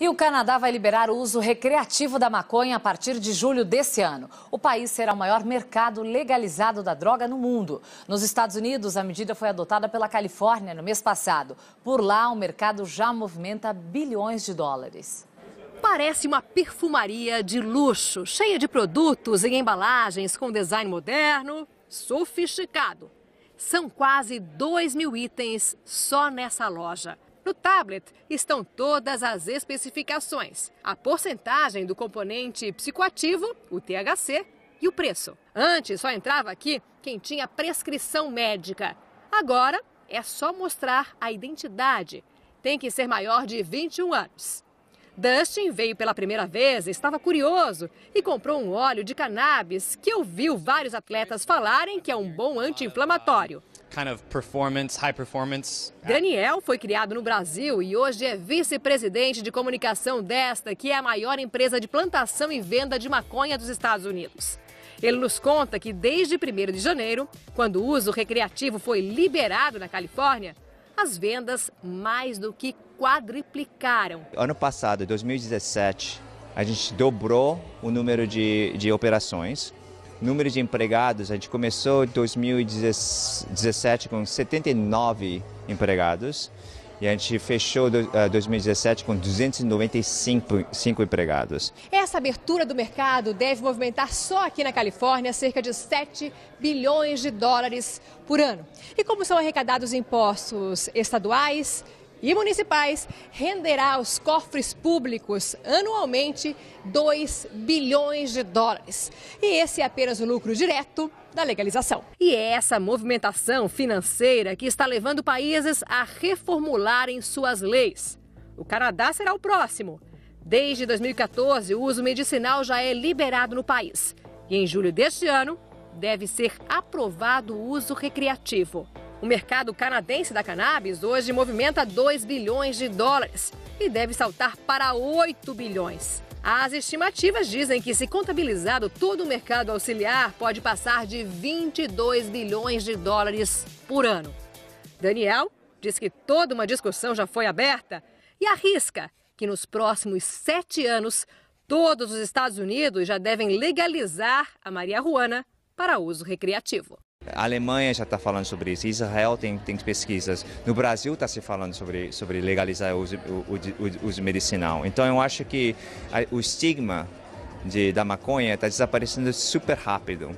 E o Canadá vai liberar o uso recreativo da maconha a partir de julho desse ano. O país será o maior mercado legalizado da droga no mundo. Nos Estados Unidos, a medida foi adotada pela Califórnia no mês passado. Por lá, o mercado já movimenta bilhões de dólares. Parece uma perfumaria de luxo, cheia de produtos em embalagens com design moderno, sofisticado. São quase 2 mil itens só nessa loja. No tablet estão todas as especificações, a porcentagem do componente psicoativo, o THC, e o preço. Antes só entrava aqui quem tinha prescrição médica. Agora é só mostrar a identidade. Tem que ser maior de 21 anos. Dustin veio pela primeira vez, estava curioso e comprou um óleo de cannabis que ouviu vários atletas falarem que é um bom anti-inflamatório kind of performance, high performance. Daniel foi criado no Brasil e hoje é vice-presidente de comunicação desta, que é a maior empresa de plantação e venda de maconha dos Estados Unidos. Ele nos conta que desde 1 de janeiro, quando o uso recreativo foi liberado na Califórnia, as vendas mais do que quadriplicaram. Ano passado, 2017, a gente dobrou o número de, de operações número de empregados, a gente começou em 2017 com 79 empregados e a gente fechou 2017 com 295 empregados. Essa abertura do mercado deve movimentar só aqui na Califórnia cerca de 7 bilhões de dólares por ano. E como são arrecadados impostos estaduais, e municipais renderá aos cofres públicos anualmente 2 bilhões de dólares. E esse é apenas o lucro direto da legalização. E é essa movimentação financeira que está levando países a reformularem suas leis. O Canadá será o próximo. Desde 2014, o uso medicinal já é liberado no país. E em julho deste ano, deve ser aprovado o uso recreativo. O mercado canadense da cannabis hoje movimenta 2 bilhões de dólares e deve saltar para 8 bilhões. As estimativas dizem que, se contabilizado todo o mercado auxiliar, pode passar de 22 bilhões de dólares por ano. Daniel diz que toda uma discussão já foi aberta e arrisca que nos próximos sete anos todos os Estados Unidos já devem legalizar a Maria Juana para uso recreativo. A Alemanha já está falando sobre isso, Israel tem, tem pesquisas, no Brasil está se falando sobre, sobre legalizar o uso, o, o, uso medicinal. Então eu acho que a, o estigma de, da maconha está desaparecendo super rápido.